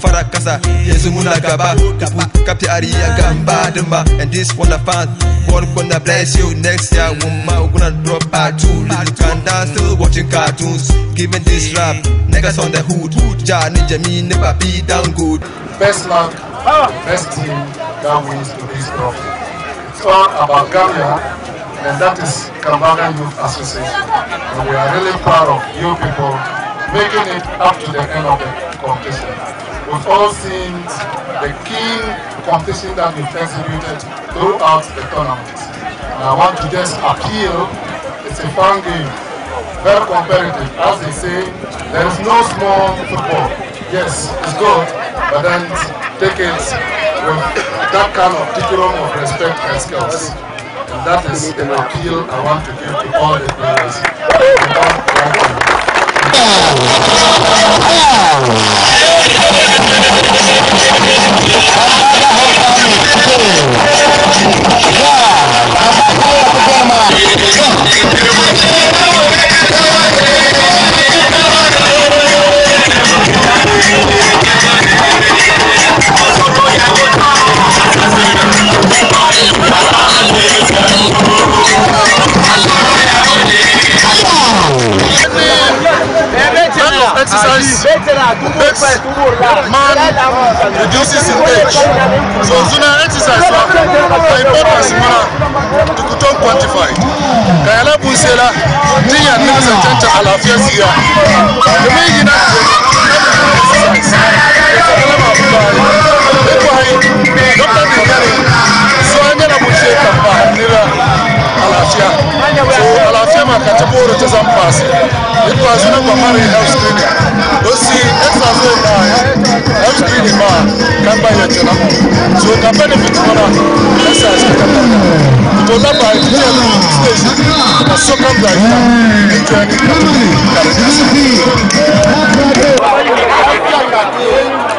fara kasa. Yanzu muna gaba. Kapti ariya gamba dimba and this one the fans God gonna bless you. Next year we gonna drop part two little can dance still watching cartoons. Giving this rap. Niggas on the hood. Ja ninja me never be down good. Best luck, best team that wins today's trophy. It's all about Gambia, and that is Kambaga Youth Association. And we are really proud of you people making it up to the end of the competition. We've all seen the keen competition that we've exhibited throughout the tournament. And I want to just appeal, it's a fun game, very competitive. As they say, there is no small football. Yes, it's good, but then take it with that kind of decorum of respect and skills. And that is an appeal I want to give to all the players. Yeah. increase man reduces in age so zona exercise wa na importance mana dukuton quantify ka yala busela ni ya ni sa canta alafiya siya kuma yi na exercise ko hayi doctor lafiya so alafema kati boro ti zan paasi i paasi ne gbamari health clinic. O si exercise na health clinic ma kan ba yɛ jɛla so ka benefit fana exercise ka kan ka to laba diɛ na stage. Ka so kan bila yi la ni jɔn ni ka. To kari ka se.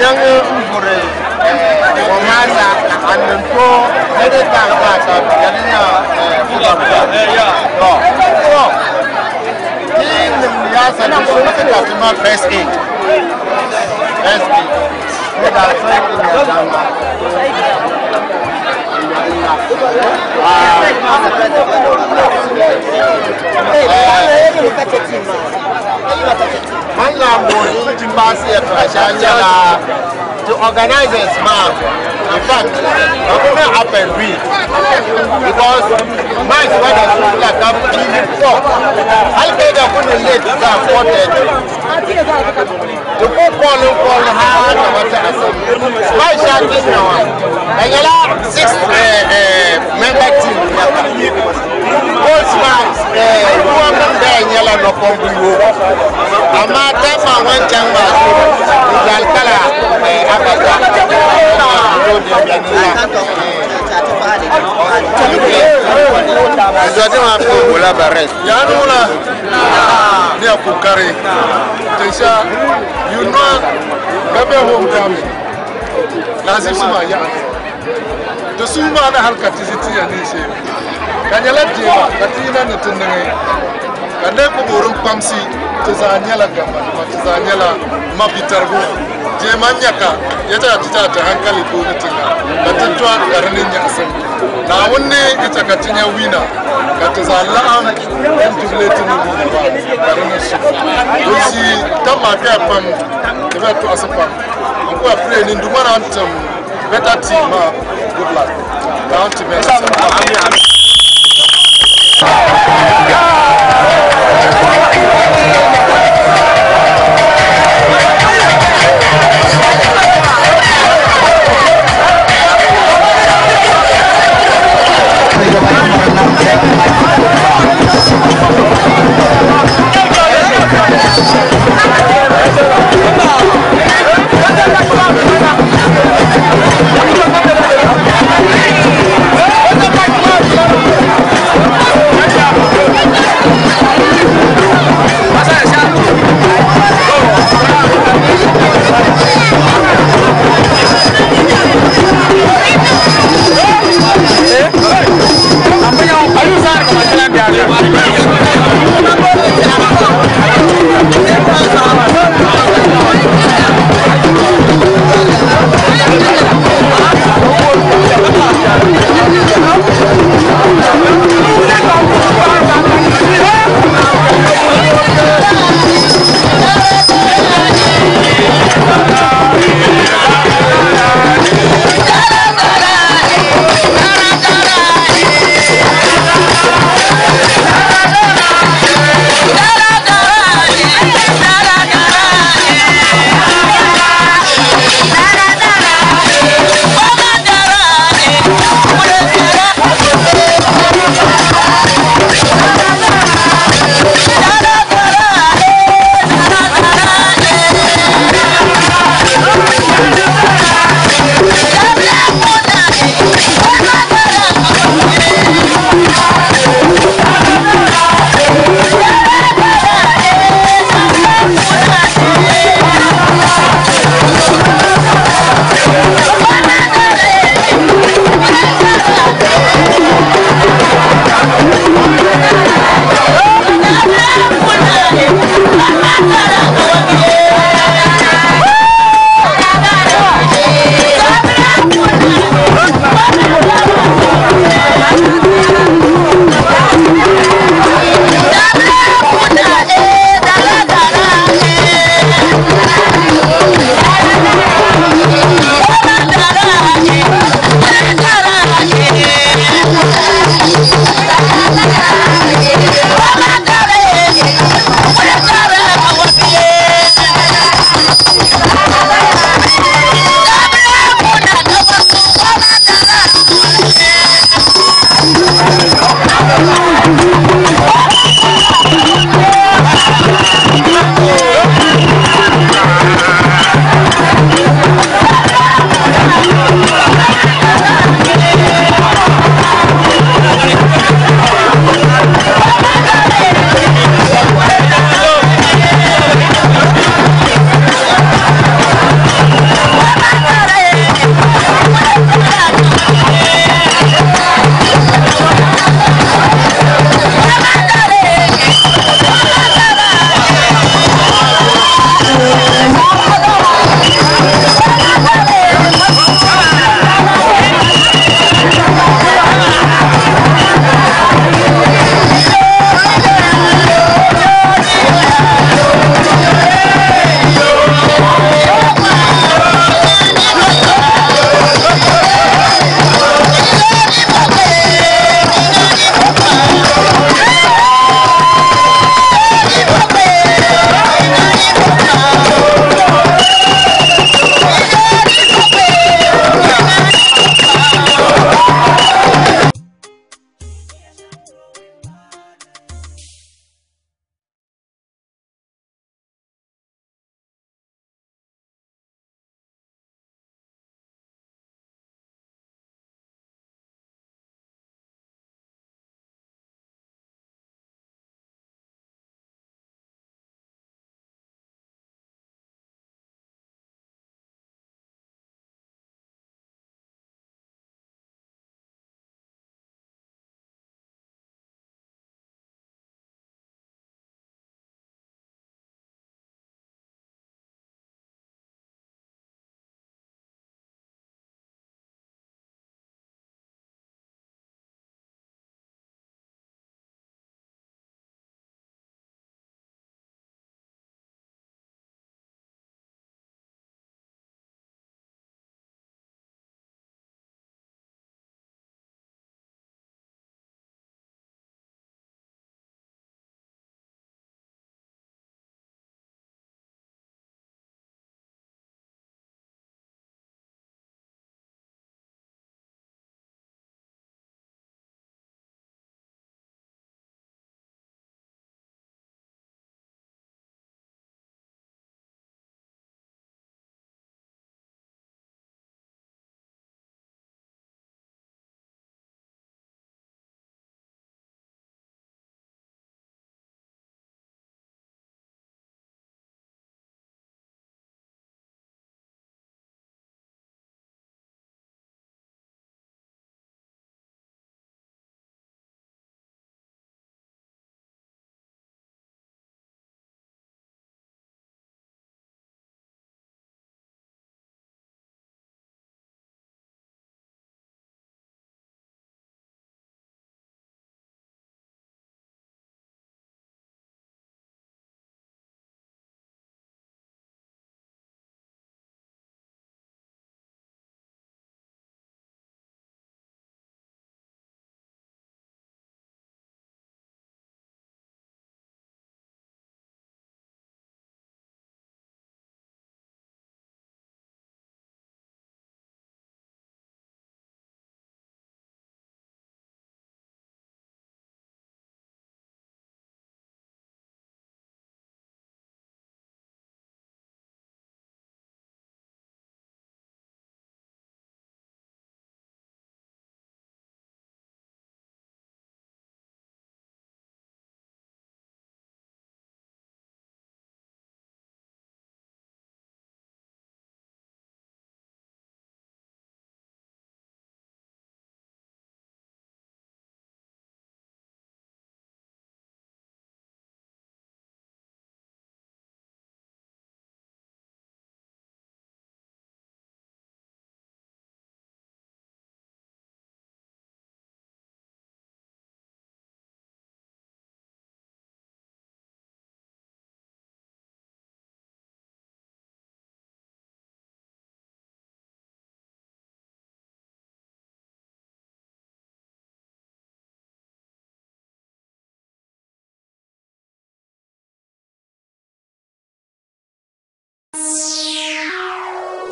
nyɛŋe n vuri kɔmaasa a niŋ to ne de kan ka ta yɛli nya bugabuga tɔ tɔ ti niŋ yaasa ti so ne ka ti ma first aid first aid ne ka fɛn kiri na dama. Wannan motocin ba su ya to organize a smart. In fact, government up and read because mice when they look like I'm feeling poor. I pay the money late to afford it. Dubu six member team mata. Postman ruwan nan da yanyala na kwambiyo. Amma ta ma wancan ba su zalkala Afirka. Jadi mampu bola baris. Jangan mula. Ni aku kari. Tisha, you know, kabe homecoming. Lazim semua ya. To semua ada hal kati siti ya ni sih. Kanya lah dia, kati ini nanti nengai. Kadai pemurung pamsi, tisanya lah gambar, tisanya lah mabitargu. je manyaka yata titata hankali kuvitinga katitwa karini nyasa na wunne ita katinya wina. Katizala entubletini wina karini shifa kuzi tamaka pam tibetu asapam akuwa pray ni ndumara antum. Better team good luck. Down to me Yeah!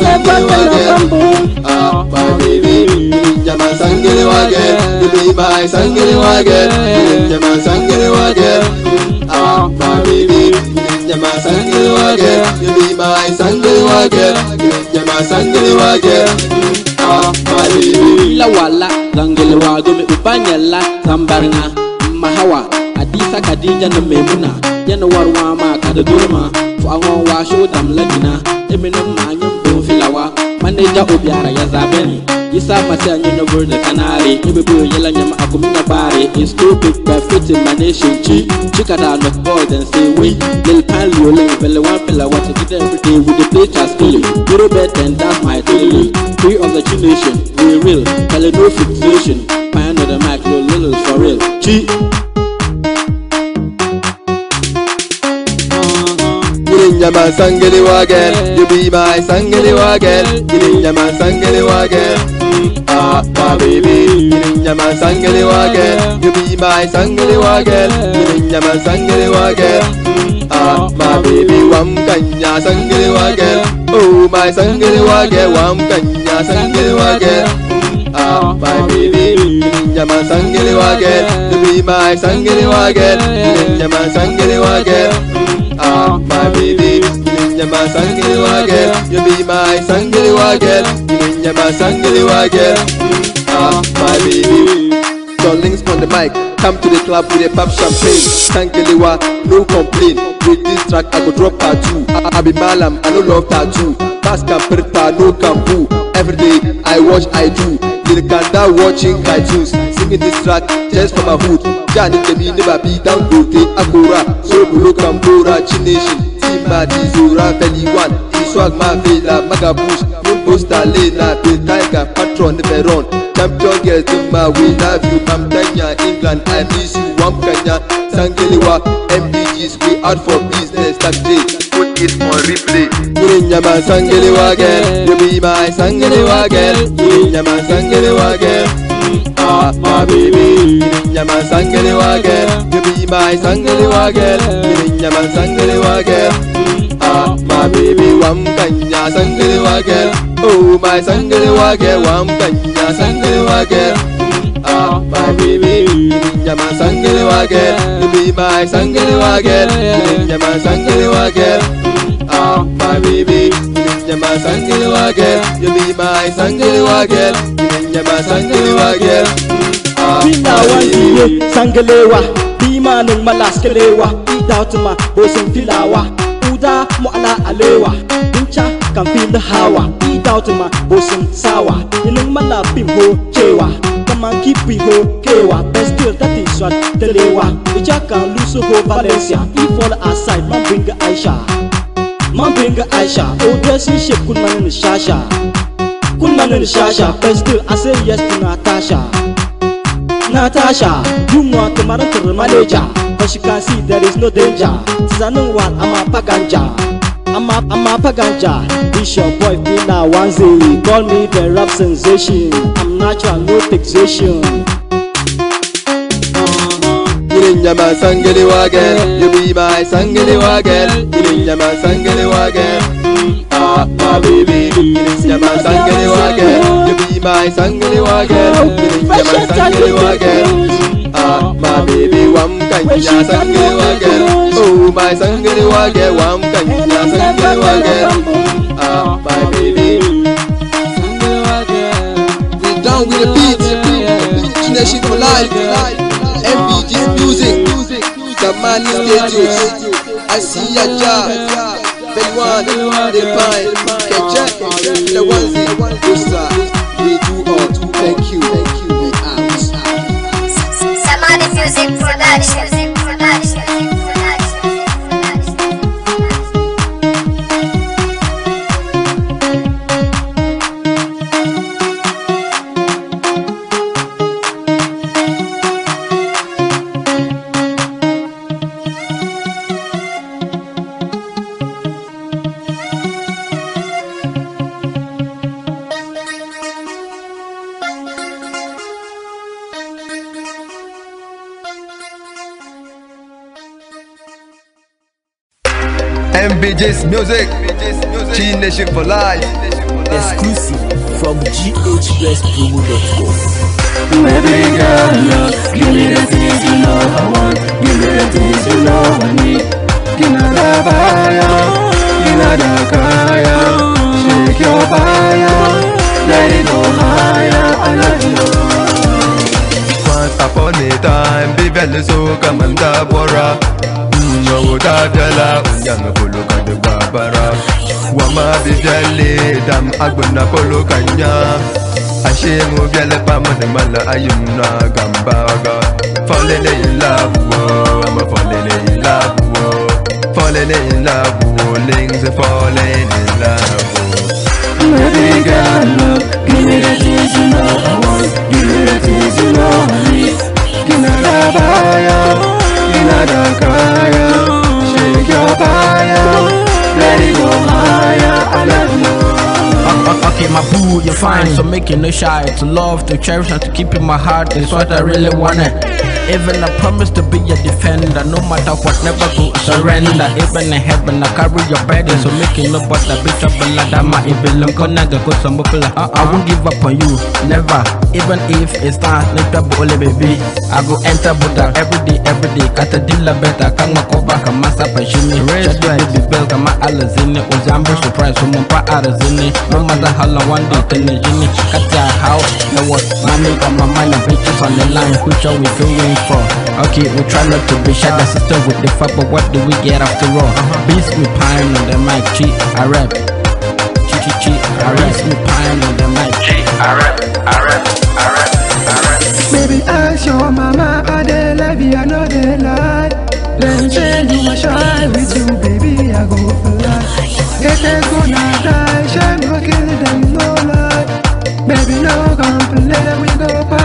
sɛbɔtɔlɔ kɔnbu. akpabiri jama sangere wagɛ ibiba sangere wagɛ jama sangere wagɛ akpabiri jama sangere wagɛ ibiba sangere wagɛ jama sangere wagɛ akpabiri. lawala zangele wagomi ubanyala sambarina mahawa adisa kadija na maimuna yana warwa ma kada durma fa an wa sho damla dina eminem Maneja Obiara ya zabe ni Yisa mati anyonyo burne kanari Nyubibu yela nyama akumina bari It's too by fitting my nation chi. Chika da no boy then say we. Lil Pan Liolin Bele one pillar watch it every day with the players killing You better than that my Yini nyama you be my sangere wage, Yini nyama sangere wage, ah my baby. Yini nyama sangere wage, you be my sangere wage, Yini nyama sangere wage, ah my baby. Wam kanya sangere wage, oh my sangere wage, wam kanya sangere wage. Ah, my baby, nyama sangere wage, you be my sangeli sangere wage, nyama sangere wage. Ah, my baby, nyama sangere wage, you be my sangere wage, nyama sangere wage. Ah, my baby. Don Links on the mic, come to the club with a pop champagne. Sangelewa, no complain. With this track, I go drop part two. I, I be malam, I no love tattoo. Mask and perta, no kampu. Every day, I watch, I do. Nilkanda watching cartoons. Singing this track just for my hood. Jani Kemi never be down to the Agora. So Bulu Kambora, Chination. Tima Dizura, Belly One. Iswag Mavela, Magabush. Nimbo Stalina, the Tiger, Patron, the Veron. Champion girls in my we love you I'm England, I miss you I'm Kenya, Sangeliwa, MPGs We out for business that day Put it on replay Yini nyama sangere wage, you be my sangere wage, Yini nyama sangere wage. Ah, my baby, Yini nyama sangere wage, you be my sangere wage, Yini nyama sangere wage. Ah, my baby, wam kanya sangere wage, oh my sangere wage, wam kanya sangere wage. Ah, my baby, Yini nyama sangere wage, you be my sangere wage, Yini nyama sangere wage. Ah, my baby, nyama sangere wage, you be my sangere wage, nyama sangere wage. Ah, Finawa niye sangelewa Bima nung malaskelewa Idaw tuma bosong filawa Uda moala alewa Incha kan fil hawa Idaw tuma bosong sawa Inung malapim ho chewa Kamang kipi ho kewa Best girl tati swat telewa Icha kan luso ho Valencia I fall aside man bring Aisha. Man bring Aisha Oh dressing shape kun manin shasha. Kun manin shasha Best girl I say yes to Natasha. Natasha, you want to marry to the manager, but she can see there is no danger. Tizanin wal ama paganja, ama a paganja. This your boy Fina Wanzi, call me the rap sensation. I'm natural, no taxation. Yini nyama sangere wage, you be my sangere wage, Yini nyama sangere wage. Ah, my baby, Yini nyama sangere wage, you be my sangli wagen. Yeah, my sangli wagen. Ah, my baby wam ya sangli wagen. Oh, my sangli wagen wam ya sangli wagen. Ah, my baby. Sangli wagen. We down with the beat. Leadership for life. MBJ music. the man Zamani stages. I see a job. Big one, the pine, catch up, the onesie, the side. Music Production. MBJ's music, G Nation for life. Exclusive from ghpresspromo.com. Baby girl, love, give me the things you know I want. Give me the things you know I need. Gina da baya, gina da kaya. Shake your baya, let it go higher. I love you. Once upon a time, bivele so kamanda bora. Nyo dadala, unyanga polo babara. Wama bivele dam agbona polo kanya. Ashe mo biale pa mane mala ayumna gambaga. Falling in love, whoa, I'm a falling in love, whoa. Falling in love, whoa, links are falling in love, whoa. Baby girl, love, give me things you know I want. Give me things you know I need. Gina da baya, gina da kaya. Shake your baya, الله يا ألم Okay, my boo, you're fine. So make it no shy. To love, to cherish, and to keep in my heart is what I really wanted. Even I promise to be your defender. No matter what, never go surrender. Even in heaven, I carry your burden. So make it no but a bit of a ladder. My evil long connect, go some buckle. Uh-uh, I won't give up on you, never. Even if it's not no trouble, only baby. I go enter Buddha every day, every day. Got a deal better. Kang makoba, kamasa pashini. Raise baby bell, kama alazini. Ozambo surprise, so mumpa arazini. No matter how long one day, ten jini. Kata how, know what? Money on my mind, and bitches on the line. Which are we going for? Okay, we try not to be shy. The system with the fuck, but what do we get after all? Uh-huh. Beats me pine on the mic, cheat, I rap. Cheat, cheat, cheat, I rap. Beats me pine on the mic, cheat, I rap, I rap, I rap, I rap. Baby, ask your mama, I they love you, I know they lie. Them say you a shy with you, baby, I go fly. Get Baby, no complain, we go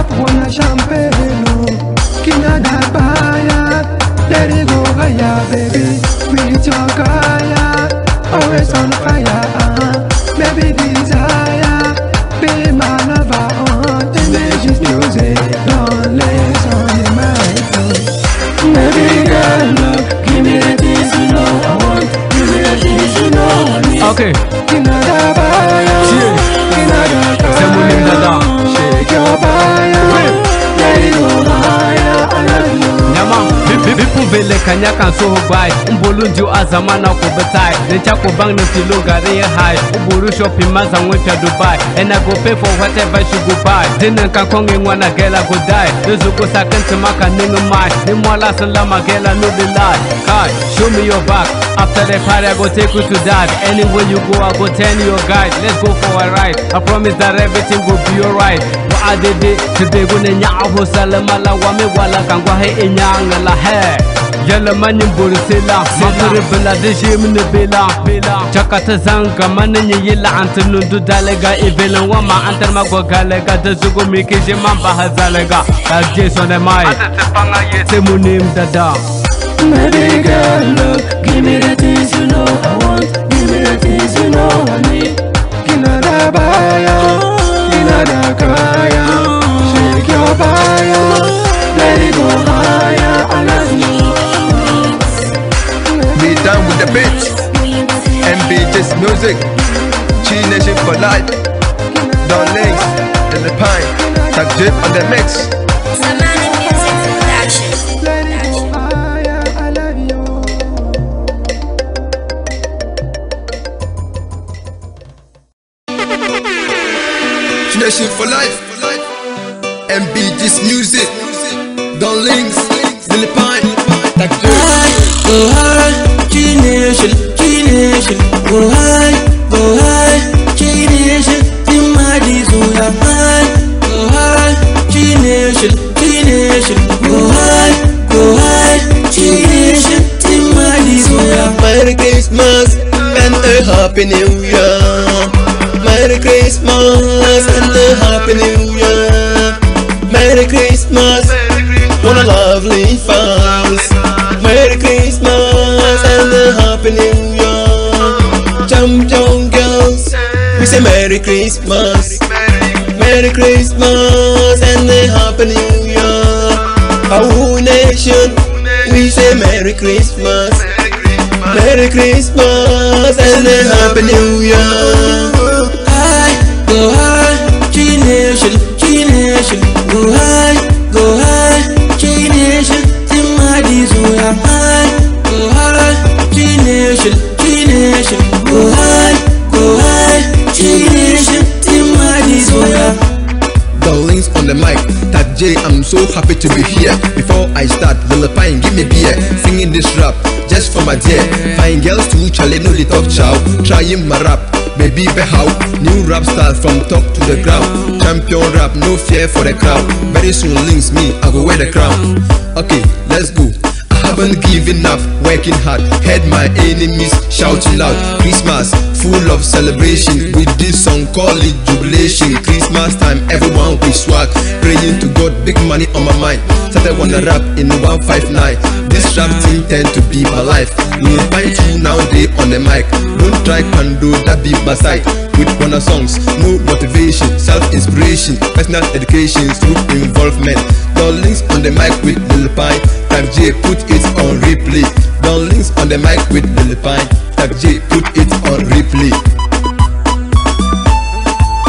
kobai umbulunju azamana kubetai. Nechako bang nesilungariye hai. Uburu shopping mazangwepya dubai. And i go pay for whatever she go buy. Dinenkakonge ngwana gela go die. Nezukusakentimakaningi mai. Nimwalasinlamagela nudilai kai, show me your back. After the party, i go take you to that anywhere you go, i go turn your guide. Let's go for a ride. I promise that everything go be alright. Wa'adede tibegune nya'ahu salamala wame wala kangwahe inyangala he Jelmani Bursila Mafri Bladijim Nibila Chakata Zanga Manin Yila Antinundu Dalega Ibilin Wama Antar Magwa Galega Dazugu Mikiji Mamba Hazalega Tagji Sonemai Simunim Dada Maybe girl look Give me the things you know I want Give me the things you know I need Kinarabaya down with the beat. MBJ's music. G for life. Don Links, and the Pine. Tag Drip on the mix. Nation for life. MBJ's music. Don Links, the Pine. Tag Drip. High, G Nation, oh, G Nation. Go high, oh, go high, G Nation. Timadi Zula high, oh, go high, G Nation, G Nation. Go high, go high, G Nation. Timadi Zula. Merry Christmas and a Happy New Year. Merry Christmas and a Happy New Year. Merry Christmas on a lovely farms. Happy New Year. Jump, jump, girls. We say Merry Christmas. Merry Christmas and a Happy New Year. Our nation, we say Merry Christmas. Merry Christmas and a Happy New Year. High, go high, J, I'm so happy to be here. Before I start, Lil Pine, give me beer. Singing this rap, just for my dear. Fine girls too, Charlie, no, they talk chow. Trying my rap, baby, be how. New rap style from top to the ground. Champion rap, no fear for the crowd. Very soon, links me, I go wear the crown. Okay, let's go. Haven't given up, working hard. Heard my enemies shouting loud. Christmas, full of celebration. With this song, call it jubilation. Christmas time, everyone with swag. Praying to God, big money on my mind. Started wanna rap in 159. This rap thing tend to be my life. Find you now day on the mic. Don't try Kando, that be my side. With wanna songs, no motivation, self-inspiration, personal education through involvement. Darlings on the mic with Lil Pine. Type J, put it on replay. Darlings on the mic with Lil Pine. Type J, put it on replay.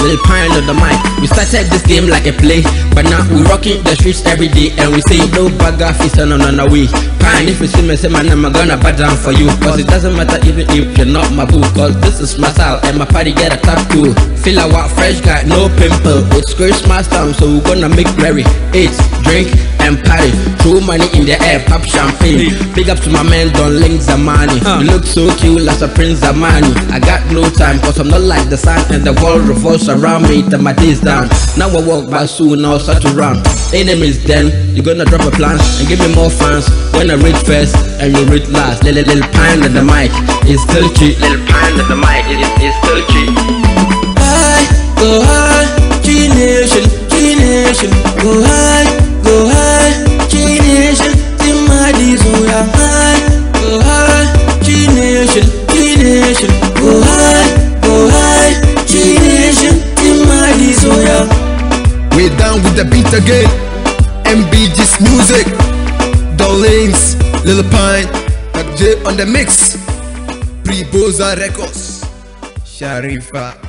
Lil Pine on the mic. We started this game like a play, but now we rocking the streets every day and we say no bagger feast on on way. Pine, if you see me, say my name, I'm gonna bat down for you. Cause it doesn't matter even if you're not my boo. Cause this is my style and my party get a top too. Feel like what fresh guy, no pimple. It's Christmas time, so we gonna make merry. Eat, drink, and party. Throw money in the air, pop champagne. Big up to my man, Don Link Zamani. You look so cute like a Prince Zamani. I got no time, cause I'm not like the sun and the world revolves around me. Till my days down. Now I walk by soon, I'll start to run. Enemies then, you gonna drop a plan and give me more fans. When I read first and you read last. Little, little pine on the mic, it's still cheap. Little pine on the mic, it, it's still cheap. high, go high, G Nation, G Nation, go high, Timadi Zoya high, go high, G Nation, G Nation, go high, go high, G Nation, Timadi We're down with the beat again. MBG's music. Darlings, Lil Pine, J on the mix. Pre Boza Records. Sharifa, we.